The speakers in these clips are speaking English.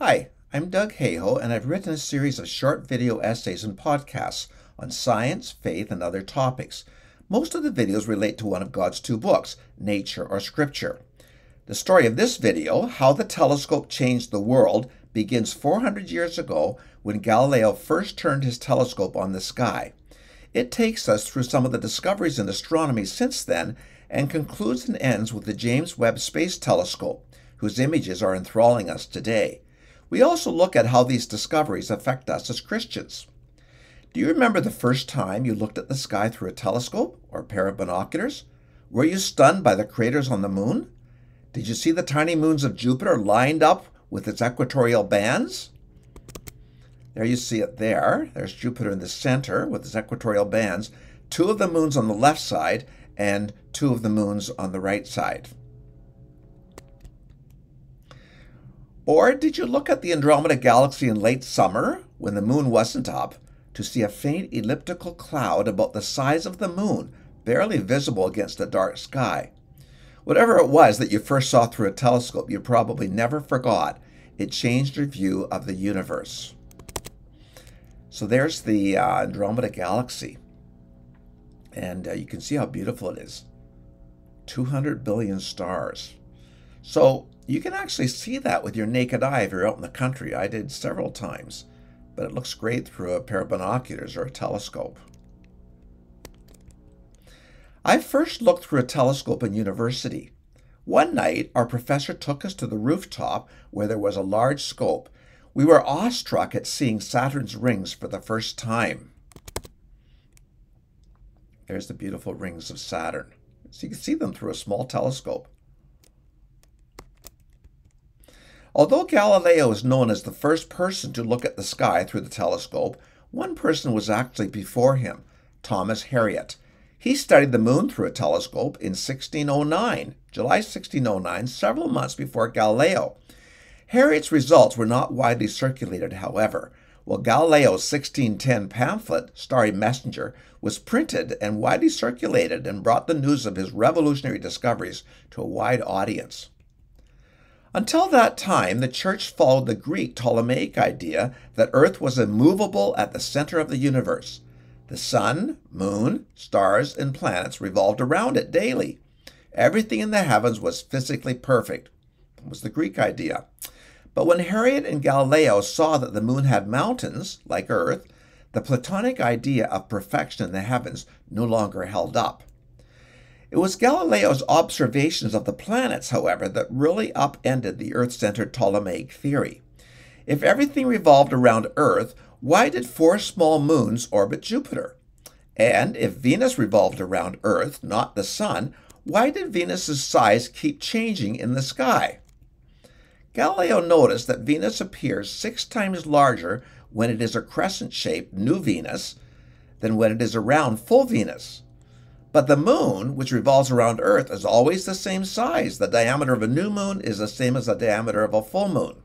Hi, I'm Doug Hayhoe, and I've written a series of short video essays and podcasts on science, faith, and other topics. Most of the videos relate to one of God's two books, Nature or Scripture. The story of this video, How the Telescope Changed the World, begins 400 years ago when Galileo first turned his telescope on the sky. It takes us through some of the discoveries in astronomy since then and concludes and ends with the James Webb Space Telescope, whose images are enthralling us today. We also look at how these discoveries affect us as Christians. Do you remember the first time you looked at the sky through a telescope or a pair of binoculars? Were you stunned by the craters on the moon? Did you see the tiny moons of Jupiter lined up with its equatorial bands? There you see it there. There's Jupiter in the center with its equatorial bands, two of the moons on the left side and two of the moons on the right side. Or did you look at the Andromeda Galaxy in late summer when the moon wasn't up to see a faint elliptical cloud about the size of the moon, barely visible against a dark sky? Whatever it was that you first saw through a telescope, you probably never forgot. It changed your view of the universe. So there's the uh, Andromeda Galaxy. And uh, you can see how beautiful it is 200 billion stars. So you can actually see that with your naked eye if you're out in the country. I did several times, but it looks great through a pair of binoculars or a telescope. I first looked through a telescope in university. One night, our professor took us to the rooftop where there was a large scope. We were awestruck at seeing Saturn's rings for the first time. There's the beautiful rings of Saturn. So you can see them through a small telescope. Although Galileo is known as the first person to look at the sky through the telescope, one person was actually before him, Thomas Harriot. He studied the moon through a telescope in 1609, July 1609, several months before Galileo. Harriot's results were not widely circulated, however. While Galileo's 1610 pamphlet, Starry Messenger, was printed and widely circulated and brought the news of his revolutionary discoveries to a wide audience. Until that time, the church followed the Greek Ptolemaic idea that Earth was immovable at the center of the universe. The sun, moon, stars, and planets revolved around it daily. Everything in the heavens was physically perfect. That was the Greek idea. But when Harriot and Galileo saw that the moon had mountains, like Earth, the Platonic idea of perfection in the heavens no longer held up. It was Galileo's observations of the planets, however, that really upended the Earth centered Ptolemaic theory. If everything revolved around Earth, why did four small moons orbit Jupiter? And if Venus revolved around Earth, not the Sun, why did Venus's size keep changing in the sky? Galileo noticed that Venus appears six times larger when it is a crescent shaped new Venus than when it is around full Venus. But the moon, which revolves around Earth, is always the same size. The diameter of a new moon is the same as the diameter of a full moon.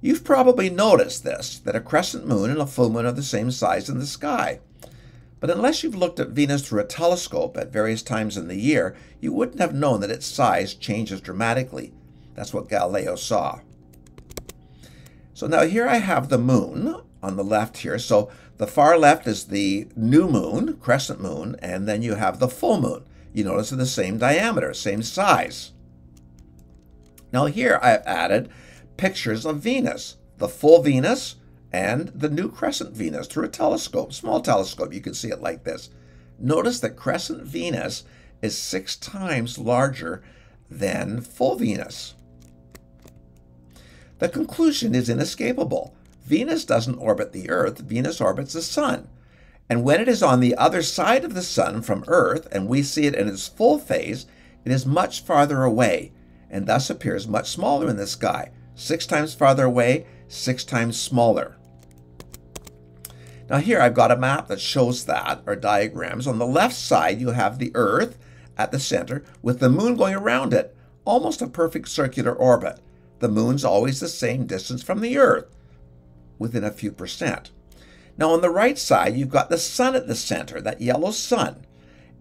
You've probably noticed this that a crescent moon and a full moon are the same size in the sky. But unless you've looked at Venus through a telescope at various times in the year, you wouldn't have known that its size changes dramatically. That's what Galileo saw. So now here I have the moon on the left here. So the far left is the new moon, crescent moon, and then you have the full moon. You notice they're the same diameter, same size. Now here I've added pictures of Venus, the full Venus and the new crescent Venus through a telescope, small telescope. You can see it like this. Notice that crescent Venus is six times larger than full Venus. The conclusion is inescapable. Venus doesn't orbit the Earth, Venus orbits the Sun. And when it is on the other side of the Sun from Earth and we see it in its full phase, it is much farther away and thus appears much smaller in the sky. Six times farther away, six times smaller. Now, here I've got a map that shows that, or diagrams. On the left side, you have the Earth at the center with the moon going around it, almost a perfect circular orbit. The moon's always the same distance from the Earth within a few percent. Now, on the right side, you've got the sun at the center, that yellow sun.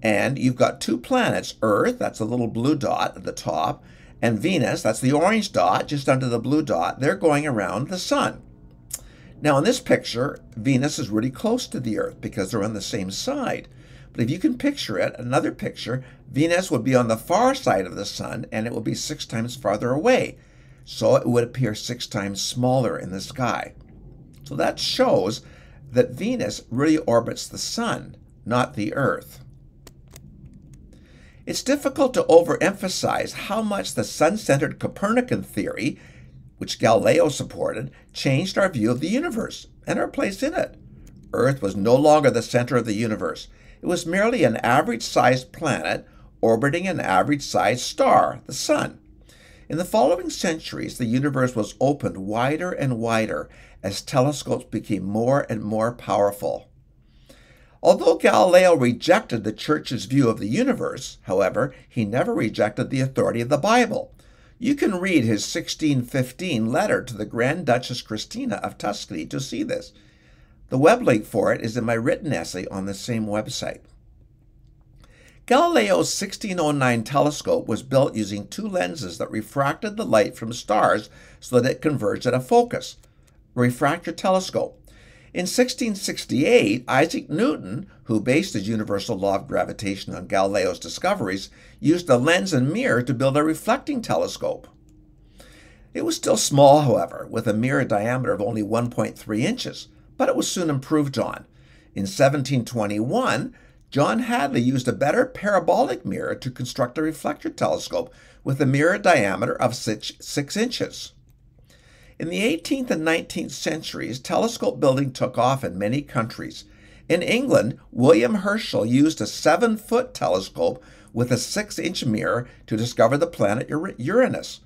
And you've got two planets, Earth, that's a little blue dot at the top, and Venus, that's the orange dot just under the blue dot, they're going around the sun. Now, in this picture, Venus is really close to the Earth because they're on the same side. But if you can picture it, another picture, Venus would be on the far side of the sun and it would be six times farther away. So it would appear six times smaller in the sky. So that shows that Venus really orbits the sun, not the Earth. It's difficult to overemphasize how much the sun centered Copernican theory, which Galileo supported, changed our view of the universe and our place in it. Earth was no longer the center of the universe, it was merely an average sized planet orbiting an average sized star, the Sun. In the following centuries, the universe was opened wider and wider as telescopes became more and more powerful. Although Galileo rejected the Church's view of the universe, however, he never rejected the authority of the Bible. You can read his 1615 letter to the Grand Duchess Christina of Tuscany to see this. The web link for it is in my written essay on the same website. Galileo's 1609 telescope was built using two lenses that refracted the light from stars so that it converged at a focus. Refractor telescope. In 1668, Isaac Newton, who based his universal law of gravitation on Galileo's discoveries, used a lens and mirror to build a reflecting telescope. It was still small, however, with a mirror diameter of only 1.3 inches, but it was soon improved on. In 1721, John Hadley used a better parabolic mirror to construct a reflector telescope with a mirror diameter of six, six inches. In the 18th and 19th centuries, telescope building took off in many countries. In England, William Herschel used a seven foot telescope with a six inch mirror to discover the planet Uranus.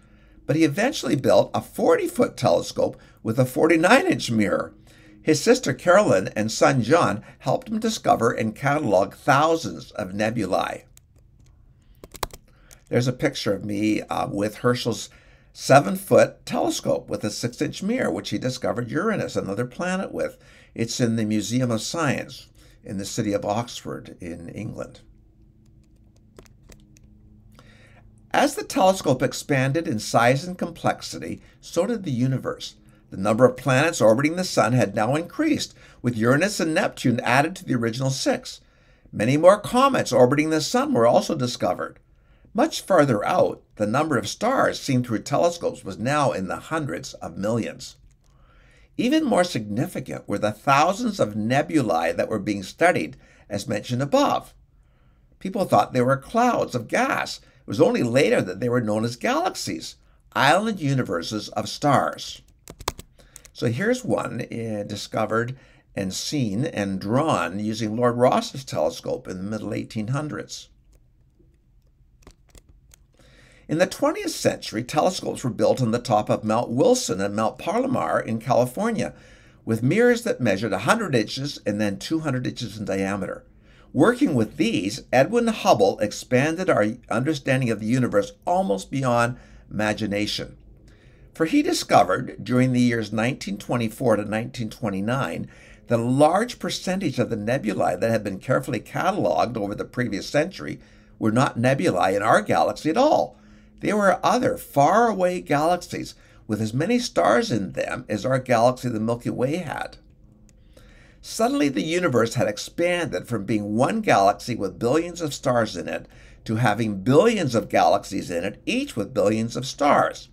But he eventually built a 40 foot telescope with a 49 inch mirror. His sister Caroline and son John helped him discover and catalog thousands of nebulae. There's a picture of me uh, with Herschel's seven foot telescope with a six inch mirror, which he discovered Uranus, another planet, with. It's in the Museum of Science in the city of Oxford in England. As the telescope expanded in size and complexity, so did the universe. The number of planets orbiting the Sun had now increased, with Uranus and Neptune added to the original six. Many more comets orbiting the Sun were also discovered. Much farther out, the number of stars seen through telescopes was now in the hundreds of millions. Even more significant were the thousands of nebulae that were being studied, as mentioned above. People thought they were clouds of gas. It was only later that they were known as galaxies, island universes of stars. So here's one uh, discovered and seen and drawn using Lord Rosse's telescope in the middle 1800s. In the 20th century, telescopes were built on the top of Mount Wilson and Mount Palomar in California, with mirrors that measured 100 inches and then 200 inches in diameter. Working with these, Edwin Hubble expanded our understanding of the universe almost beyond imagination. For he discovered during the years 1924 to 1929 that a large percentage of the nebulae that had been carefully cataloged over the previous century were not nebulae in our galaxy at all, there were other faraway galaxies with as many stars in them as our galaxy, the Milky Way, had. Suddenly, the universe had expanded from being one galaxy with billions of stars in it to having billions of galaxies in it, each with billions of stars.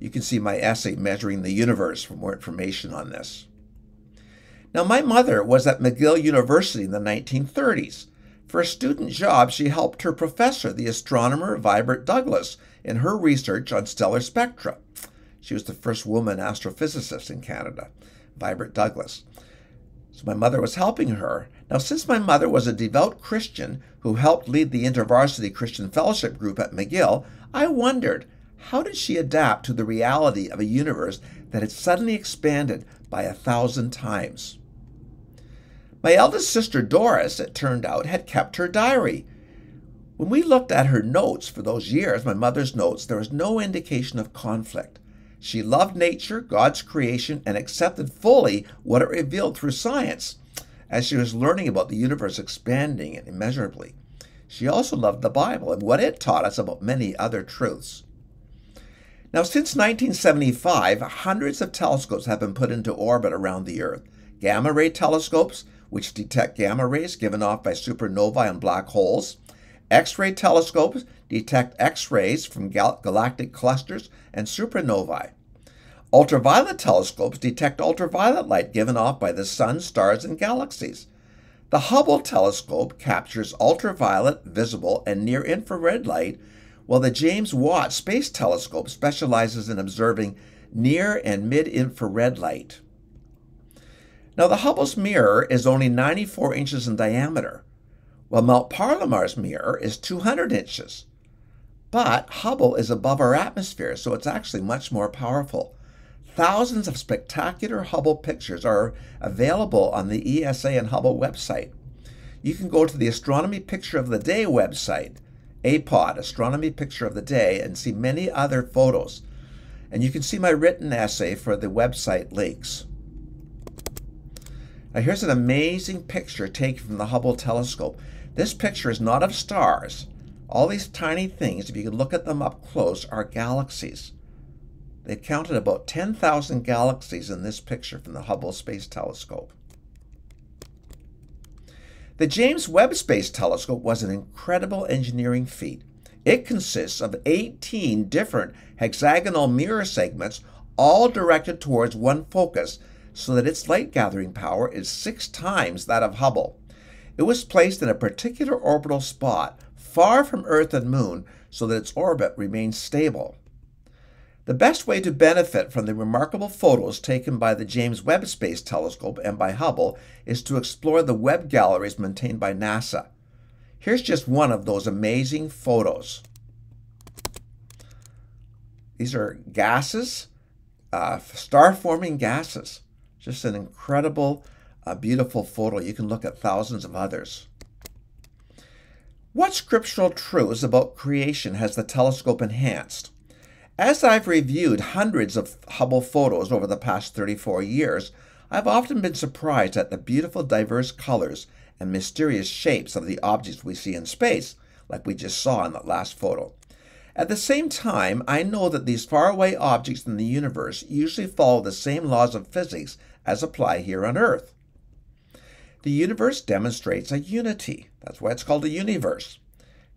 You can see my essay, Measuring the Universe, for more information on this. Now, my mother was at McGill University in the 1930s. For a student job, she helped her professor, the astronomer Vibert Douglas, in her research on stellar spectra. She was the first woman astrophysicist in Canada, Vibert Douglas. So my mother was helping her. Now, since my mother was a devout Christian who helped lead the InterVarsity Christian Fellowship group at McGill, I wondered how did she adapt to the reality of a universe that had suddenly expanded by a thousand times? My eldest sister Doris, it turned out, had kept her diary. When we looked at her notes for those years, my mother's notes, there was no indication of conflict. She loved nature, God's creation, and accepted fully what it revealed through science as she was learning about the universe expanding immeasurably. She also loved the Bible and what it taught us about many other truths. Now, since 1975, hundreds of telescopes have been put into orbit around the Earth. Gamma ray telescopes, which detect gamma rays given off by supernovae and black holes. X ray telescopes detect X rays from gal- galactic clusters and supernovae. Ultraviolet telescopes detect ultraviolet light given off by the sun, stars, and galaxies. The Hubble telescope captures ultraviolet, visible, and near infrared light, while the James Webb Space Telescope specializes in observing near and mid infrared light. Now, the Hubble's mirror is only 94 inches in diameter, while Mount Palomar's mirror is 200 inches. But Hubble is above our atmosphere, so it's actually much more powerful. Thousands of spectacular Hubble pictures are available on the ESA and Hubble website. You can go to the Astronomy Picture of the Day website, APOD, Astronomy Picture of the Day, and see many other photos. And you can see my written essay for the website links. Now, here's an amazing picture taken from the Hubble telescope. This picture is not of stars. All these tiny things, if you can look at them up close, are galaxies. They counted about 10,000 galaxies in this picture from the Hubble Space Telescope. The James Webb Space Telescope was an incredible engineering feat. It consists of 18 different hexagonal mirror segments, all directed towards one focus, so that its light gathering power is six times that of Hubble. It was placed in a particular orbital spot, far from Earth and Moon, so that its orbit remains stable. The best way to benefit from the remarkable photos taken by the James Webb Space Telescope and by Hubble is to explore the Webb galleries maintained by NASA. Here's just one of those amazing photos. These are gases, uh, star forming gases. Just an incredible, uh, beautiful photo. You can look at thousands of others. What scriptural truths about creation has the telescope enhanced? As I've reviewed hundreds of Hubble photos over the past 34 years, I've often been surprised at the beautiful diverse colors and mysterious shapes of the objects we see in space, like we just saw in that last photo. At the same time, I know that these faraway objects in the universe usually follow the same laws of physics as apply here on Earth. The universe demonstrates a unity. That's why it's called a universe.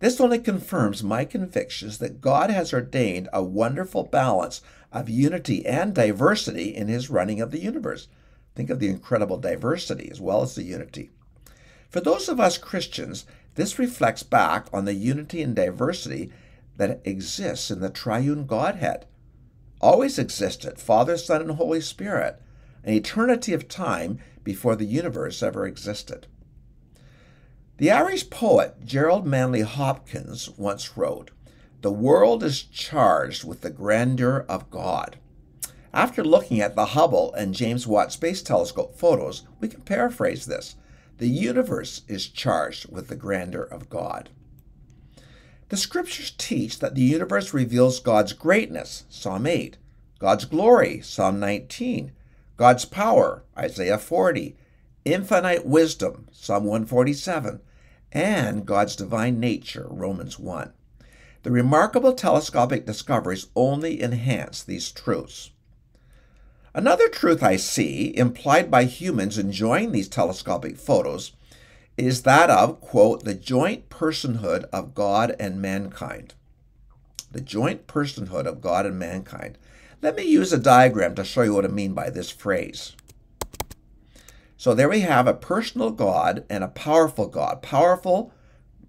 This only confirms my convictions that God has ordained a wonderful balance of unity and diversity in his running of the universe. Think of the incredible diversity as well as the unity. For those of us Christians, this reflects back on the unity and diversity that exists in the triune Godhead. Always existed, Father, Son, and Holy Spirit, an eternity of time before the universe ever existed. The Irish poet Gerald Manley Hopkins once wrote, The world is charged with the grandeur of God. After looking at the Hubble and James Webb Space Telescope photos, we can paraphrase this. The universe is charged with the grandeur of God. The scriptures teach that the universe reveals God's greatness, Psalm 8, God's glory, Psalm 19, God's power, Isaiah 40, infinite wisdom, Psalm 147, and God's divine nature, Romans 1. The remarkable telescopic discoveries only enhance these truths. Another truth I see, implied by humans enjoying these telescopic photos, is that of, quote, the joint personhood of God and mankind. The joint personhood of God and mankind. Let me use a diagram to show you what I mean by this phrase. So there we have a personal God and a powerful God. Powerful,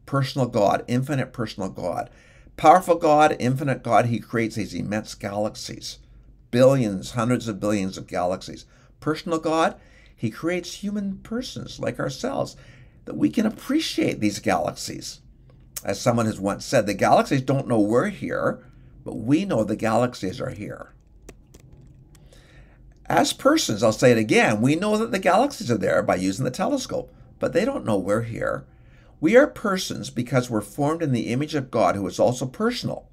personal God, infinite personal God. Powerful God, infinite God, he creates these immense galaxies, billions, hundreds of billions of galaxies. Personal God, he creates human persons like ourselves that we can appreciate these galaxies. As someone has once said, the galaxies don't know we're here, but we know the galaxies are here. As persons, I'll say it again, we know that the galaxies are there by using the telescope, but they don't know we're here. We are persons because we're formed in the image of God who is also personal.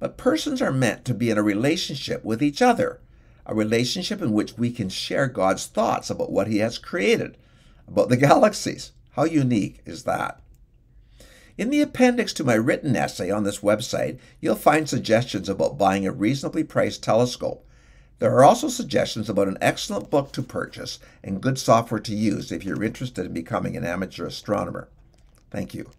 But persons are meant to be in a relationship with each other, a relationship in which we can share God's thoughts about what He has created, about the galaxies. How unique is that? In the appendix to my written essay on this website, you'll find suggestions about buying a reasonably priced telescope. There are also suggestions about an excellent book to purchase and good software to use if you're interested in becoming an amateur astronomer. Thank you.